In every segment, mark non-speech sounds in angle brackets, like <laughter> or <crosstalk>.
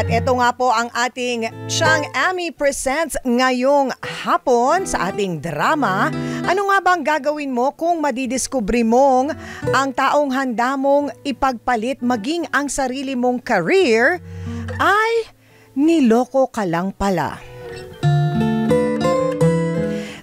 At ito nga po ang ating Chang Ami Presents ngayong hapon sa ating drama. Ano nga bang gagawin mo kung madidiskubre mong ang taong handa mong ipagpalit maging ang sarili mong career ay niloko ka lang pala.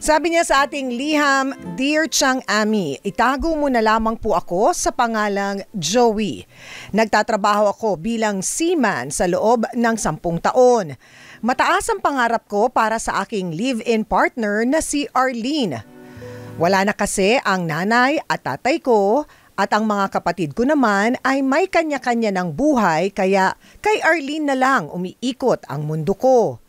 Sabi niya sa ating liham, Dear Chang Ami, itago mo na lamang po ako sa pangalang Joey. Nagtatrabaho ako bilang seaman sa loob ng sampung taon. Mataas ang pangarap ko para sa aking live-in partner na si Arlene. Wala na kasi ang nanay at tatay ko at ang mga kapatid ko naman ay may kanya-kanya ng buhay kaya kay Arlene na lang umiikot ang mundo ko.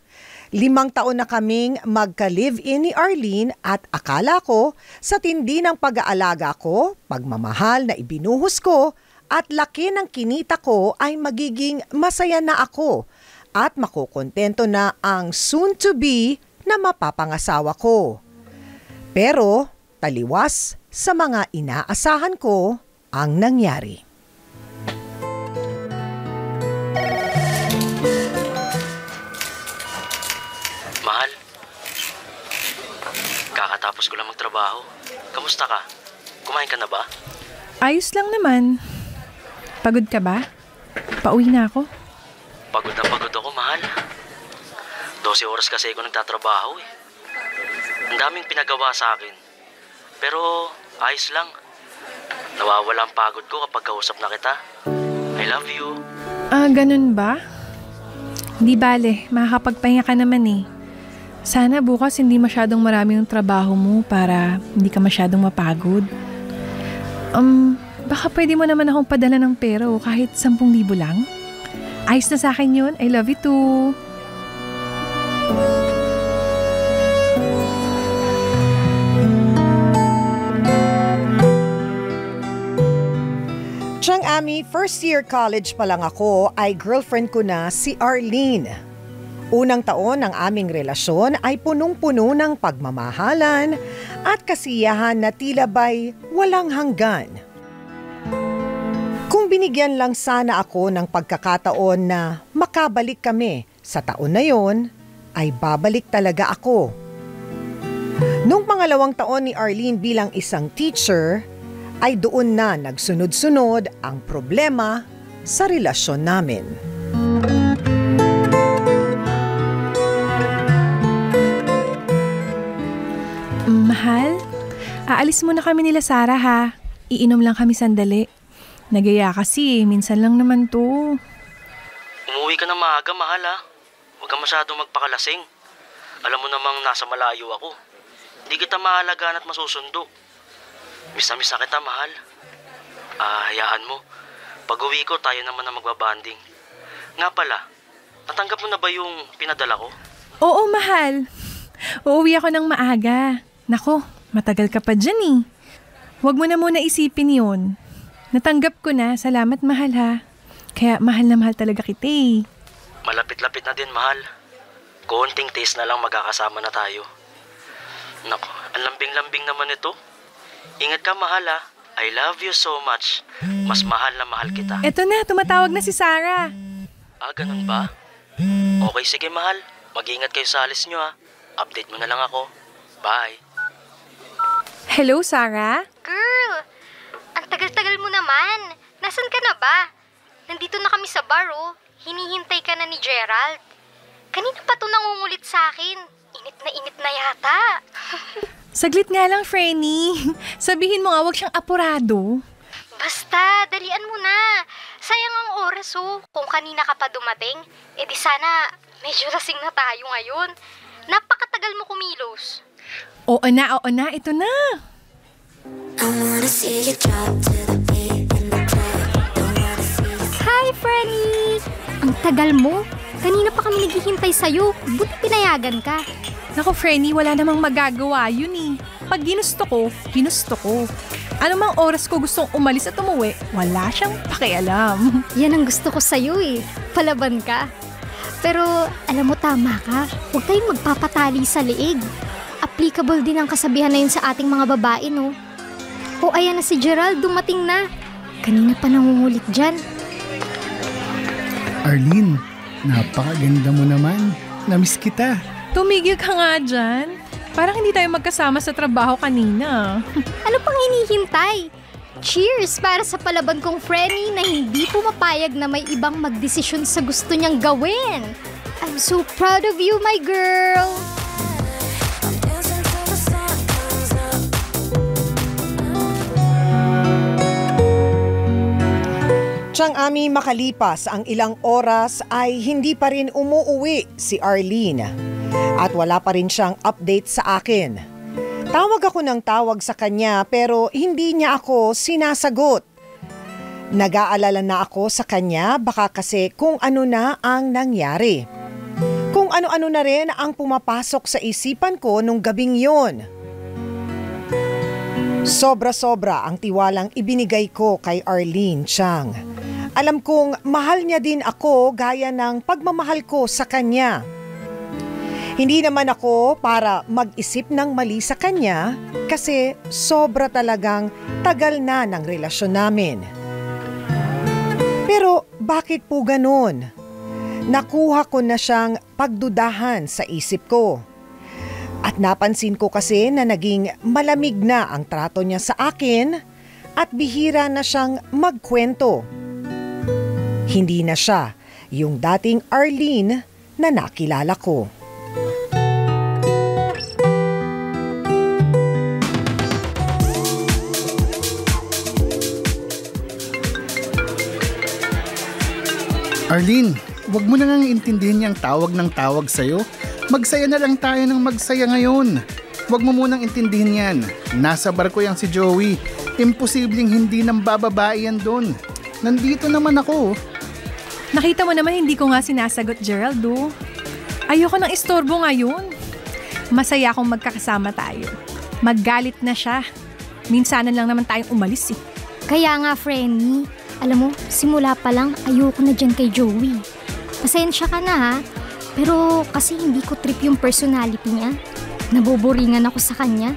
Limang taon na kaming magka-live-in ni Arlene at akala ko sa tindi ng pag-aalaga ko, pagmamahal na ibinuhos ko at laki ng kinita ko ay magiging masaya na ako at makukontento na ang soon-to-be na mapapangasawa ko. Pero taliwas sa mga inaasahan ko ang nangyari. Kakatapos ko lang magtrabaho. Kamusta ka? Kumain ka na ba? Ayos lang naman. Pagod ka ba? Pauwi na ako. Pagod na pagod ako, mahal. 12 oras kasi ako nagtatrabaho eh. Ang daming pinagawa sa akin. Pero ayos lang. Nawawala ang pagod ko kapag kausap na kita. I love you. Ah, ganun ba? Di bale, makakapagpahinga ka naman eh. Sana bukas hindi masyadong marami yung trabaho mo para hindi ka masyadong mapagod. Um, baka pwede mo naman akong padala ng pera o kahit 10,000 lang? Ayos na sa akin yun. I love you too. Chang Ami, first year college pa lang ako ay girlfriend ko na si Arlene. Unang taon ng aming relasyon ay punong-puno ng pagmamahalan at kasiyahan na tila ba'y walang hanggan. Kung binigyan lang sana ako ng pagkakataon na makabalik kami sa taon na yon, ay babalik talaga ako. Nung pangalawang taon ni Arlene bilang isang teacher, ay doon na nagsunod-sunod ang problema sa relasyon namin. Mahal, aalis muna kami nila Sara ha. Iinom lang kami sandali. Nagaya kasi, minsan lang naman to. Umuwi ka na maaga, mahal ha. Huwag ka masyadong magpakalasing. Alam mo namang nasa malayo ako. Hindi kita mahalagaan at masusundo. Miss na miss na kita, mahal. Ah, hayaan mo. Pag uwi ko, tayo naman na magbabanding. Nga pala, natanggap mo na ba yung pinadala ko? Oo, mahal. Uuwi ako ng maaga. Nako, matagal ka pa dyan eh. Huwag mo na muna isipin yon. Natanggap ko na, salamat mahal ha. Kaya mahal na mahal talaga kita eh. Malapit-lapit na din, mahal. Konting taste na lang magkakasama na tayo. Nako, ang lambing-lambing naman ito. Ingat ka, mahal ha. I love you so much. Mas mahal na mahal kita. Eto na, tumatawag na si Sarah. Ah, ganun ba? Okay, sige, mahal. Mag-ingat kayo sa alis nyo ha. Update mo na lang ako. Bye. Hello, Sarah? Girl, ang tagal-tagal mo naman. Nasaan ka na ba? Nandito na kami sa bar, oh. Hinihintay ka na ni Gerald. Kanina pa to nangungulit sa akin. Init na init na yata. <laughs> Saglit nga lang, Frenny. <laughs> Sabihin mo nga, huwag siyang apurado. Basta, dalian mo na. Sayang ang oras, oh. Kung kanina ka pa dumating, edi sana medyo <laughs> lasing na tayo ngayon. Napakatagal mo kumilos. Oo na, oo na, ito na. Hi, Frenny! Ang tagal mo. Kanina pa kami naghihintay sa'yo. Buti pinayagan ka. Nako, Frenny, wala namang magagawa yun eh. Pag ginusto ko, ginusto ko. Ano mang oras ko gustong umalis at umuwi, wala siyang pakialam. <laughs> Yan ang gusto ko sa'yo eh. Palaban ka. Pero alam mo tama ka. Huwag tayong magpapatali sa liig. Applicable din ang kasabihan na yun sa ating mga babae, no? O ayan na si Gerald, dumating na. Kanina pa nangungulit dyan. Arlene, Napakaganda mo naman. Namiss kita. Tumigil ka nga dyan. Parang hindi tayo magkasama sa trabaho kanina. <laughs> Ano pang hinihintay? Cheers para sa palaban kong Frenny na hindi pumapayag na may ibang magdesisyon sa gusto niyang gawin. I'm so proud of you, my girl! Tiyang Ami makalipas ang ilang oras ay hindi pa rin umuuwi si Arlene at wala pa rin siyang update sa akin. Tawag ako ng tawag sa kanya pero hindi niya ako sinasagot. Nag-aalala na ako sa kanya baka kasi kung ano na ang nangyari. Kung ano-ano na rin ang pumapasok sa isipan ko nung gabing yon. Sobra-sobra ang tiwalang ibinigay ko kay Arlene Chang. Alam kong mahal niya din ako gaya ng pagmamahal ko sa kanya. Hindi naman ako para mag-isip ng mali sa kanya kasi sobra talagang tagal na ng relasyon namin. Pero bakit po ganun? Nakuha ko na siyang pagdudahan sa isip ko. At napansin ko kasi na naging malamig na ang trato niya sa akin at bihira na siyang magkwento. Hindi na siya yung dating Arlene na nakilala ko. Arlene, wag mo na nang intindihin niyang tawag ng tawag sa'yo. Magsaya na lang tayo ng magsaya ngayon. Wag mo munang intindihin yan. Nasa barko yang si Joey. Imposibleng hindi nang bababae yan doon. Nandito naman ako. Nakita mo naman hindi ko nga sinasagot, Geraldo. Ayoko ng istorbo ngayon. Masaya akong magkakasama tayo. Maggalit na siya. Minsanan lang naman tayong umalis eh. Kaya nga, Frenny, alam mo, simula pa lang ayoko na dyan kay Joey. Pasensya ka na ha, pero kasi hindi ko trip yung personality niya. Nabuburingan ako sa kanya.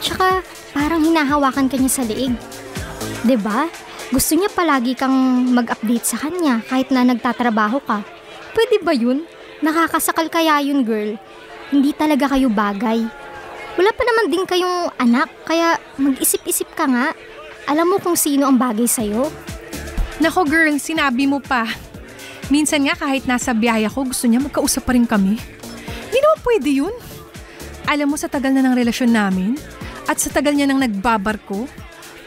Tsaka parang hinahawakan ka niya sa. 'Di ba? Gusto niya palagi kang mag-update sa kanya kahit na nagtatrabaho ka. Pwede ba yun? Nakakasakal kaya yun, girl. Hindi talaga kayo bagay. Wala pa naman din kayong anak, kaya mag-isip-isip ka nga. Alam mo kung sino ang bagay sa'yo? Nako girl, sinabi mo pa. Minsan nga kahit nasa biyahe ako, gusto niya magkausap pa rin kami. Hindi naman pwede yun. Alam mo sa tagal na ng relasyon namin, at sa tagal niya nang nagbabarko,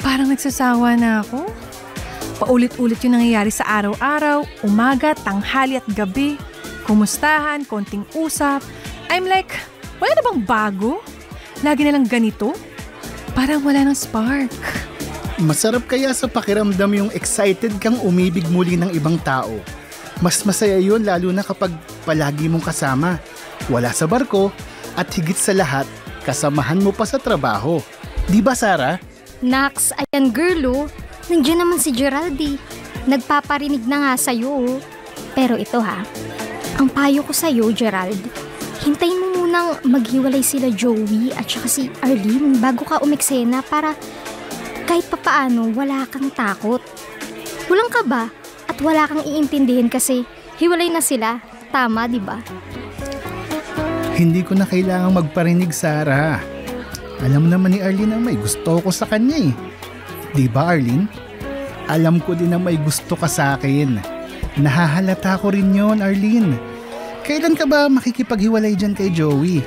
parang nagsasawa na ako. Paulit-ulit yung nangyayari sa araw-araw, umaga, tanghali at gabi. Kumustahan, konting usap. I'm like, wala na bang bago? Lagi na lang ganito? Parang wala ng spark. Masarap kaya sa pakiramdam yung excited kang umibig muli ng ibang tao. Mas masaya yun lalo na kapag palagi mong kasama. Wala sa barko at higit sa lahat, kasamahan mo pa sa trabaho. Di ba Sarah? Nax, ayan girl oh. Nandiyan naman si Geraldi. Nagpaparinig na nga sa'yo oh. Pero ito ha, ang payo ko sa'yo, Gerald, hintayin mo munang maghiwalay sila Joey at saka si Arlene bago ka umeksena para kahit papaano wala kang takot. Walang ka ba? At wala kang iintindihin kasi hiwalay na sila. Tama, di ba? Hindi ko na kailangang magparinig, Sarah. Alam naman ni Arlene na may gusto ko sa kanya eh. Di ba, Arlene? Alam ko din na may gusto ka sa akin. Nahahalata ko rin yon, Arlene. Kailan ka ba makikipaghiwalay dyan kay Joey?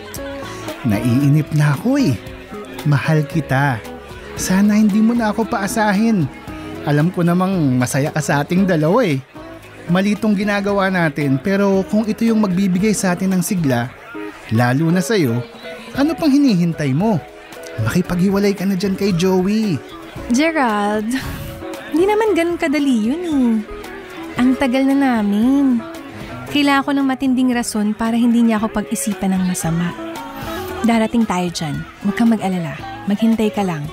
Naiinip na ako eh. Mahal kita. Sana hindi mo na ako paasahin. Alam ko namang masaya ka sa ating dalawa eh. Malitong ginagawa natin pero kung ito yung magbibigay sa atin ng sigla, lalo na sa'yo, ano pang hinihintay mo? Makipaghiwalay ka na dyan kay Joey. Gerald, hindi naman ganun kadali yun eh. Ang tagal na namin. Kailangan ko ng matinding rason para hindi niya ako pag-isipan ng masama. Darating tayo dyan. Huwag kang mag-alala. Maghintay ka lang.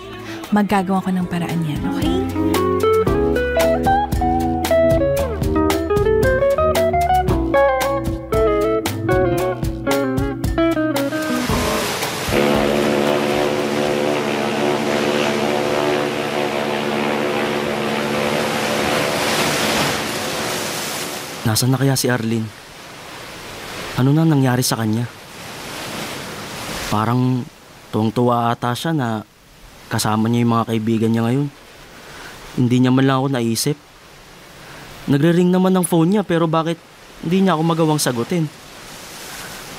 Maggagawa ko ng paraan yan, okay? Nasaan na kaya si Arlene? Ano na nangyari sa kanya? Parang tuwang-tuwa ata siya na kasama niya yung mga kaibigan niya ngayon. Hindi niya man lang ako naisip. Nagre-ring naman ng phone niya pero bakit hindi niya ako magawang sagutin?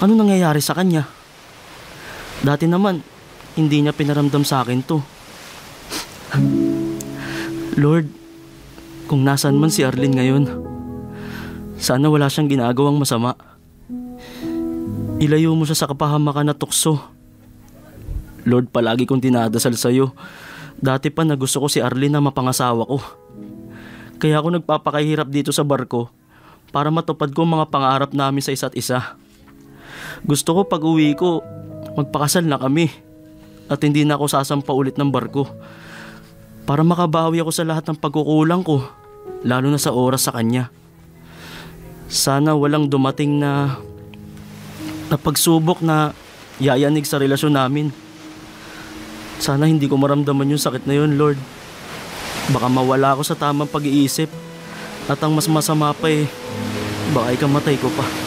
Ano nangyayari sa kanya? Dati naman, hindi niya pinaramdam sa akin to. <laughs> Lord, kung nasan man si Arlene ngayon, sana wala siyang ginagawang masama. Ilayo mo siya sa kapahamakan na tukso. Lord, palagi kong dinadasal sa'yo. Dati pa na gusto ko si Arlene na mapangasawa ko. Kaya ako nagpapakahirap dito sa barko para matupad ko ang mga pangarap namin sa isa't isa. Gusto ko pag uwi ko, magpakasal na kami at hindi na ako sasampa ulit ng barko para makabawi ako sa lahat ng pagkukulang ko, lalo na sa oras sa kanya. Sana walang dumating na na pagsubok na yayanig sa relasyon namin. Sana hindi ko maramdaman yung sakit na yun, Lord. Baka mawala ako sa tamang pag-iisip. At ang mas masama pa eh, baka ikamatay ko pa.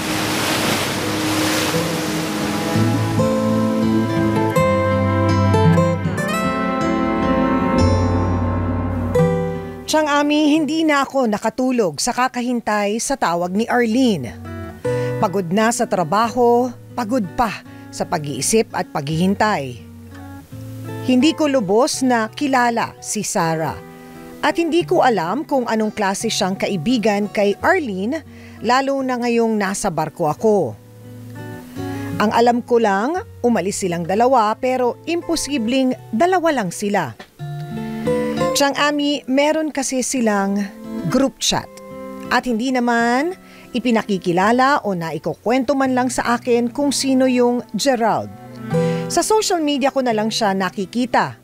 Siyang Ami, hindi na ako nakatulog sa kakahintay sa tawag ni Arlene. Pagod na sa trabaho, pagod pa sa pag-iisip at paghihintay. Hindi ko lubos na kilala si Sarah at hindi ko alam kung anong klase siyang kaibigan kay Arlene lalo na ngayong nasa barko ako. Ang alam ko lang, umalis silang dalawa pero imposibleng dalawa lang sila. Chang Ami, meron kasi silang group chat. At hindi naman ipinakikilala o naikukwento man lang sa akin kung sino yung Gerald. Sa social media ko na lang siya nakikita.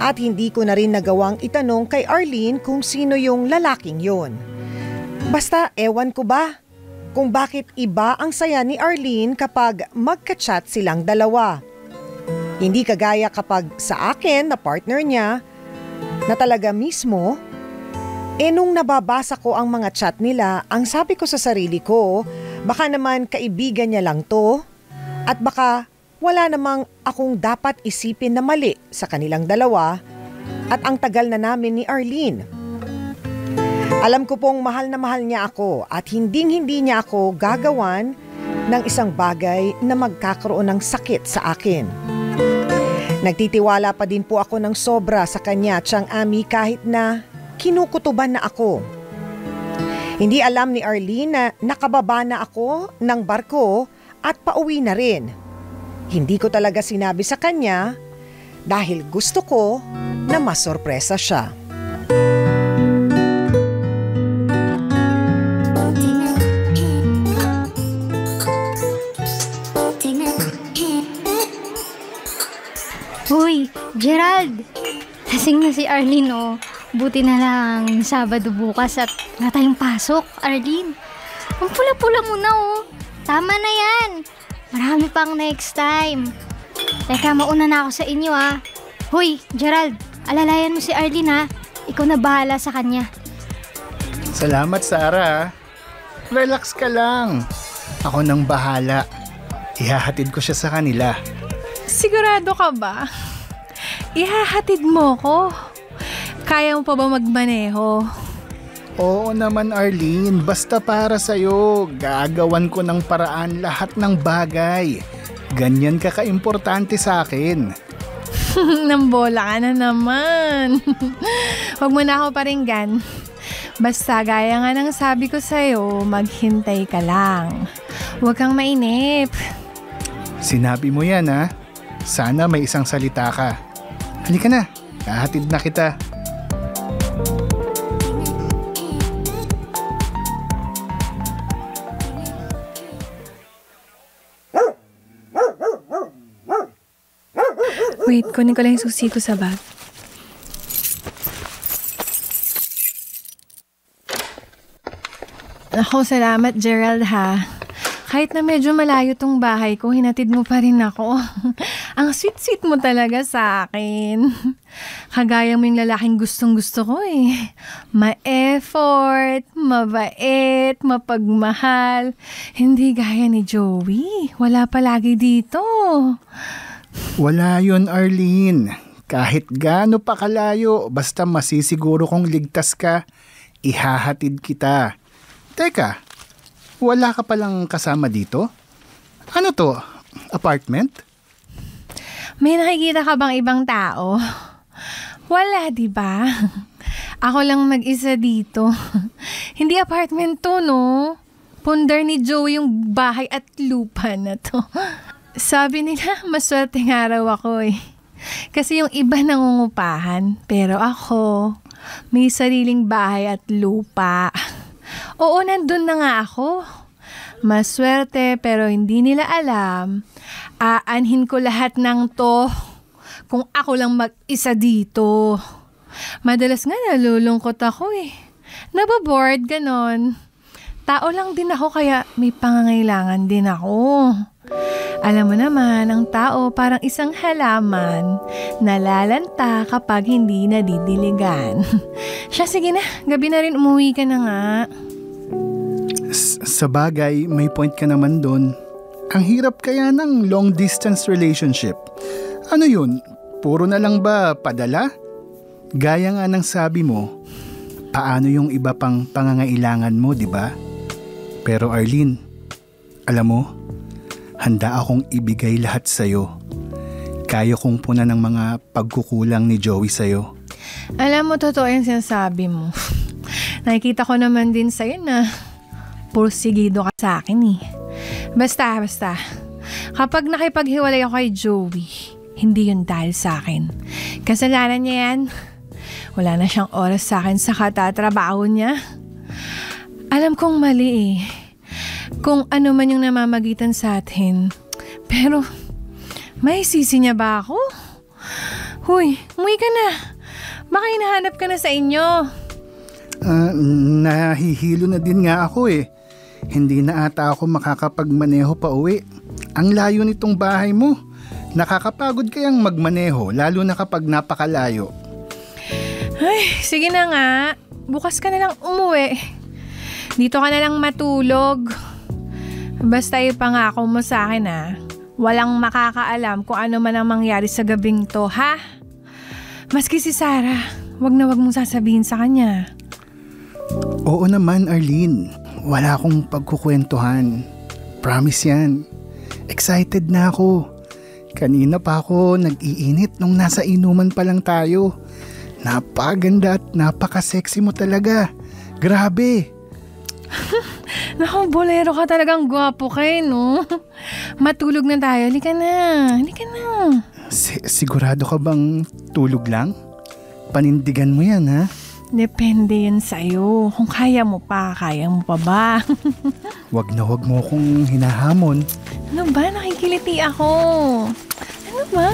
At hindi ko na rin nagawang itanong kay Arlene kung sino yung lalaking yon. Basta ewan ko ba kung bakit iba ang saya ni Arlene kapag magka-chat silang dalawa. Hindi kagaya kapag sa akin na partner niya na talaga mismo, eh nung nababasa ko ang mga chat nila, ang sabi ko sa sarili ko, baka naman kaibigan niya lang to at baka wala namang akong dapat isipin na mali sa kanilang dalawa at ang tagal na namin ni Arlene. Alam ko pong mahal na mahal niya ako at hinding hindi niya ako gagawan ng isang bagay na magkakaroon ng sakit sa akin. Nagtitiwala pa din po ako ng sobra sa kanya, Chang Ami, kahit na kinukutuban na ako. Hindi alam ni Arlene na nakababa na ako ng barko at pauwi na rin. Hindi ko talaga sinabi sa kanya dahil gusto ko na masorpresa siya. Gerald! Lasing na si Arlene, oh. Buti na lang Sabado bukas at wala tayong pasok, Arlene. Ang pula-pula mo na, oh. Tama na yan. Marami pang next time. Teka, mauna na ako sa inyo, ah. Hoy, Gerald, alalayan mo si Arlene, ha? Ikaw na bahala sa kanya. Salamat, Sarah. Relax ka lang. Ako nang bahala. Ihahatid ko siya sa kanila. Sigurado ka ba? Ihahatid mo ko. Kaya mo pa ba magmaneho? Oo naman Arlene, basta para sa'yo, gagawan ko ng paraan lahat ng bagay. Ganyan ka kaimportante sa akin. <laughs> Nambola ka na naman. <laughs> Huwag mo na ako paringgan. Basta gaya nga ng sabi ko sa'yo, maghintay ka lang. Huwag kang mainip. Sinabi mo yan ha. Sana may isang salita ka. Halika na, kahatid na kita. Wait, kunin ko lang yung susi ko sa bag. Ako, salamat Gerald ha. Kahit na medyo malayo tong bahay ko, hinatid mo pa rin ako. <laughs> Ang sweet-sweet mo talaga sa akin. <laughs> Kagaya mo yung lalaking gustong-gusto ko eh. Ma-effort, mabait, mapagmahal. Hindi gaya ni Joey. Wala palagi dito. Wala yon Arlene. Kahit gaano pa kalayo, basta masisiguro kong ligtas ka, ihahatid kita. Teka, wala ka palang kasama dito? Ano to? Apartment? May nakikita ka bang ibang tao? <laughs> Wala, di ba? <laughs> Ako lang mag-isa dito. <laughs> Hindi apartment to, no? Pundar ni Joey yung bahay at lupa na to. Sabi nila, maswerte nga raw ako eh. Kasi yung iba nangungupahan, pero ako, may sariling bahay at lupa. Oo, nandun na nga ako. Maswerte pero hindi nila alam. Aanhin ko lahat ng to kung ako lang mag-isa dito. Madalas nga nalulungkot ako eh. Nababoard ganon. Tao lang din ako kaya may pangangailangan din ako. Alam mo naman, ang tao parang isang halaman nalalanta kapag hindi nadidiligan. <laughs> Siya, sige na. Gabi na rin umuwi ka na nga. Sa bagay, may point ka naman doon. Ang hirap kaya ng long distance relationship. Ano yun? Puro na lang ba padala? Gaya nga ng sabi mo, paano yung iba pang pangangailangan mo, di ba? Pero Arlene, alam mo, handa akong ibigay lahat sa'yo. Kaya kong puna ng mga pagkukulang ni Joey sa'yo. Alam mo, totoo yung sinasabi mo. <laughs> Nakikita ko naman din sa'yo na pursigido ka sa akin eh. Basta, basta. Kapag nakipaghiwalay ako kay Joey, hindi yun dahil sa akin. Kasalanan niya yan. Wala na siyang oras sa akin sa katatrabaho niya. Alam kong mali eh. Kung ano man yung namamagitan sa atin. Pero, may sisi niya ba ako? Huy, umuwi ka na. Baka hinahanap ka na sa inyo. Ah, nahihilo na din nga ako eh. Hindi na ata ako makakapagmaneho pa uwi. Ang layo nitong bahay mo. Nakakapagod kayang magmaneho lalo na kapag napakalayo. Ay, sige na nga. Bukas ka na lang umuwi. Dito ka na lang matulog. Basta ipangako mo sa akin ha. Walang makakaalam kung ano man ang mangyari sa gabing to, ha? Maski si Sarah, wag na wag mong sasabihin sa kanya. Oo naman Arlene, wala akong pagkukwentuhan. Promise yan. Excited na ako. Kanina pa ako nag-iinit nung nasa inuman pa lang tayo. Napaganda at napaka-sexy mo talaga. Grabe. <laughs> Naku, bolero ka talagang gwapo kay, no? <laughs> Matulog na tayo. Halika na. Halika na. Si- sigurado ka bang tulog lang? Panindigan mo yan ha? Depende yan sa'yo. Kung kaya mo pa, kaya mo pa ba? <laughs> Wag na wag mo kong hinahamon. ano ba? Nakikiliti ako. Ano ba?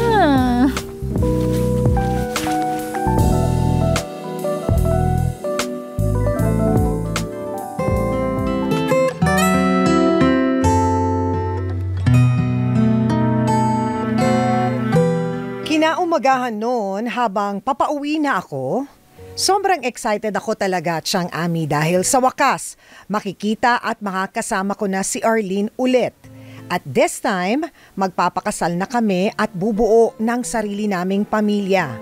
Kinaumagahan noon habang papauwi na ako, sobrang excited ako talaga, Chang Ami, dahil sa wakas, makikita at makakasama ko na si Arlene ulit. At this time, magpapakasal na kami at bubuo ng sarili naming pamilya.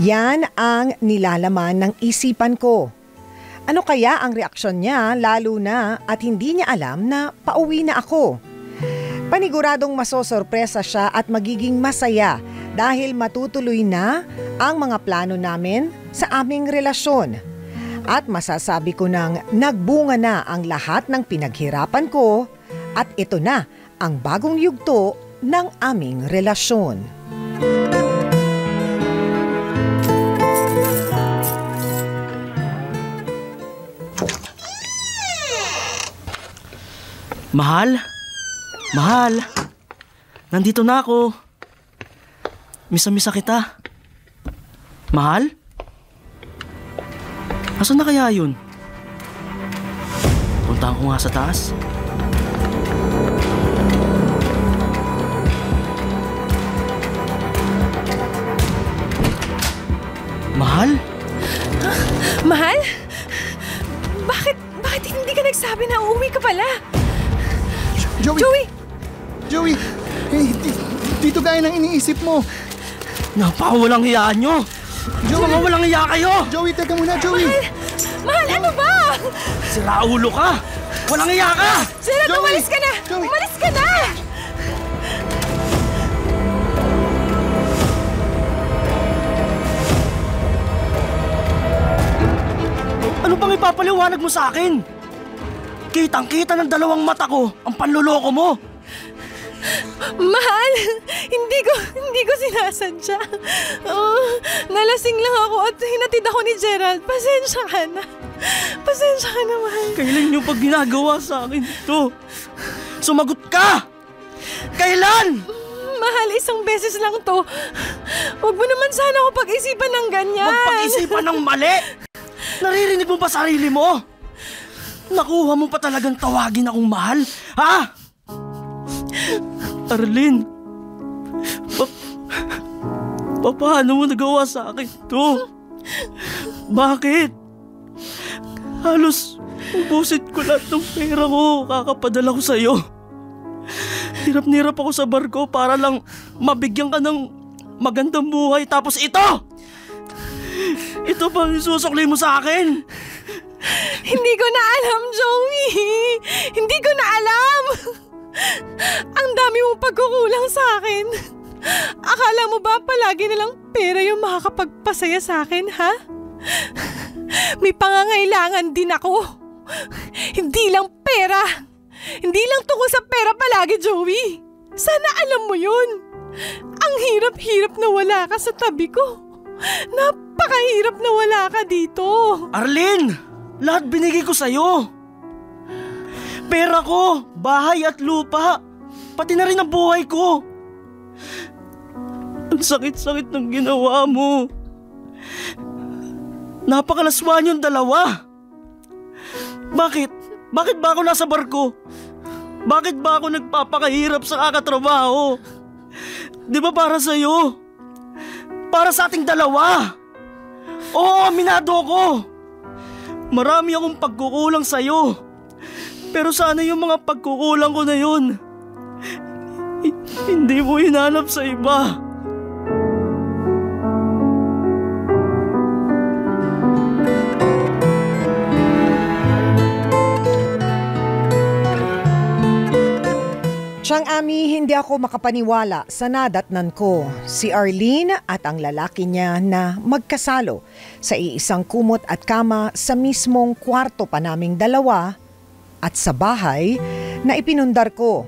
Yan ang nilalaman ng isipan ko. Ano kaya ang reaksyon niya lalo na at hindi niya alam na pauwi na ako? Paniguradong masosorpresa siya at magiging masaya dahil matutuloy na ang mga plano namin sa aming relasyon. At masasabi ko nang nagbunga na ang lahat ng pinaghirapan ko at ito na ang bagong yugto ng aming relasyon. Mahal? Mahal, nandito na ako. Misa-misa kita. Mahal? Asan na kaya yun? Puntahan ko nga sa taas. Mahal? Huh? Mahal? Bakit, bakit hindi ka nagsabi na uuwi ka pala? Joey! Joey! Joey! Eh, di- dito gaya ng iniisip mo. Napakawalang hiya nyo! Joey! Mga walang hiya kayo! Joey, teka muna, Joey! Mahal, ano ba? Sira ulo ka! Walang hiya ka! Gerald, Joey! umalis ka na! Joey! Umalis ka na! Ano bang ipapaliwanag mo sa akin? Kitang-kita ng dalawang mata ko ang panluloko mo. Mahal, hindi ko, hindi ko sinasadya. Oh, nalasing lang ako at hinatid ako ni Gerald. Pasensya ka na. Pasensya ka na, mahal. Kailan nyo pag ginagawa sa akin ito? Sumagot ka! Kailan? Mahal, isang beses lang to. Huwag mo naman sana ako pag-isipan ng ganyan. Magpag-isipan ng mali! Naririnig mo ba sarili mo? Nakuha mo pa talagang tawagin akong mahal? Ha? Arlene, pa- pa- paano mo nagawa sa akin to? Bakit? Halos ubusit ko lahat ng pera ko kakapadala ko sa'yo. Hirap na hirap ako sa barko para lang mabigyan ka ng magandang buhay tapos ito! Ito pa ang isusukli mo sa akin? Hindi ko na alam, Joey. Hindi ko na alam. Ang dami mong pagkukulang sa akin. Akala mo ba palagi na lang pera yung makakapagpasaya sa akin, ha? May pangangailangan din ako. Hindi lang pera. Hindi lang tungkol sa pera palagi, Joey. Sana alam mo yun. Ang hirap-hirap na wala ka sa tabi ko. Napakahirap na wala ka dito. Arlene! Lahat binigay ko sa'yo. Pera ko, bahay at lupa. Pati na rin ang buhay ko. Ang sakit-sakit ng ginawa mo. Napakalaswan yung dalawa. Bakit? Bakit ba ako nasa barko? Bakit ba ako nagpapakahirap sa kakatrabaho? Di ba para sa'yo? Para sa ating dalawa. Oo, aminado ko. Marami akong pagkukulang sa'yo. Pero sana yung mga pagkukulang ko na yun, hi- hindi mo hinanap sa iba. Chang Ami, hindi ako makapaniwala sa nadatnan ko. Si Arlene at ang lalaki niya na magkasalo sa iisang kumot at kama sa mismong kwarto pa naming dalawa at sa bahay na ipinundar ko.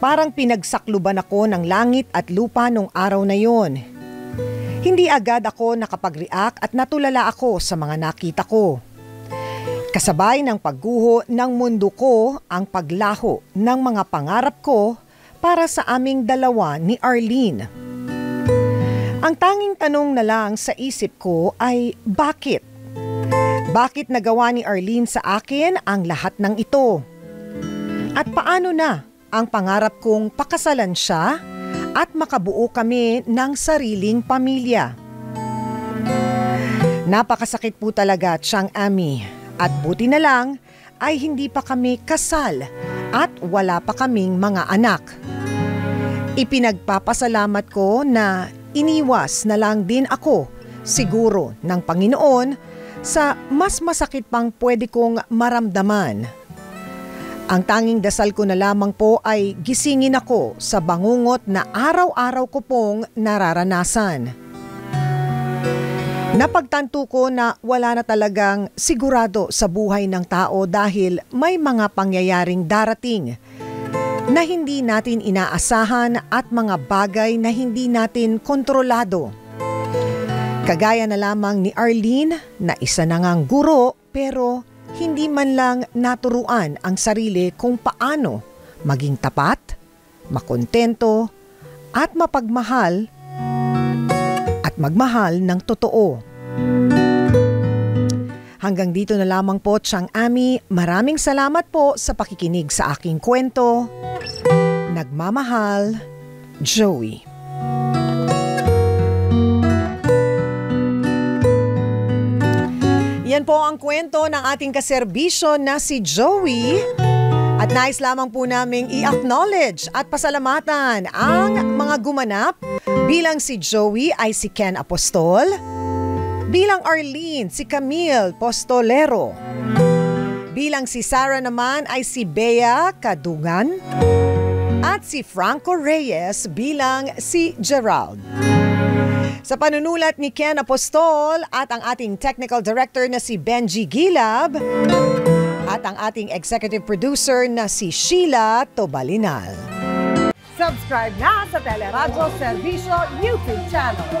Parang pinagsakluban ako ng langit at lupa nung araw na yon. Hindi agad ako nakapag-react at natulala ako sa mga nakita ko. Kasabay ng pagguho ng mundo ko ang paglaho ng mga pangarap ko para sa aming dalawa ni Arlene. Ang tanging tanong na lang sa isip ko ay bakit? Bakit nagawa ni Arlene sa akin ang lahat ng ito? At paano na ang pangarap kong pakasalan siya at makabuo kami ng sariling pamilya? Napakasakit po talaga, Chang Ami. At buti na lang ay hindi pa kami kasal at wala pa kaming mga anak. Ipinagpapasalamat ko na iniwas na lang din ako siguro ng Panginoon sa mas masakit pang pwede kong maramdaman. Ang tanging dasal ko na lamang po ay gisingin ako sa bangungot na araw-araw ko pong nararanasan. Napagtanto ko na wala na talagang sigurado sa buhay ng tao dahil may mga pangyayaring darating na hindi natin inaasahan at mga bagay na hindi natin kontrolado. Kagaya na lamang ni Arlene na isa na ngang guro pero hindi man lang naturuan ang sarili kung paano maging tapat, makontento at mapagmahal at magmahal ng totoo. Hanggang dito na lamang po, Chang Ami. Maraming salamat po sa pakikinig sa aking kwento. Nagmamahal, Joey. Yan po ang kwento ng ating kaserbisyo na si Joey. At nais lamang po naming i-acknowledge at pasalamatan ang mga gumanap bilang si Joey ay si Ken Apostol, bilang Arlene si Camille Postolero, bilang si Sarah naman ay si Bea Kadungan, at si Franco Reyes bilang si Gerald. Sa panunulat ni Ken Apostol at ang ating technical director na si Benji Gilab at ang ating executive producer na si Sheila Tobalinal. Subscribe na sa Teleradyo Servicio YouTube channel.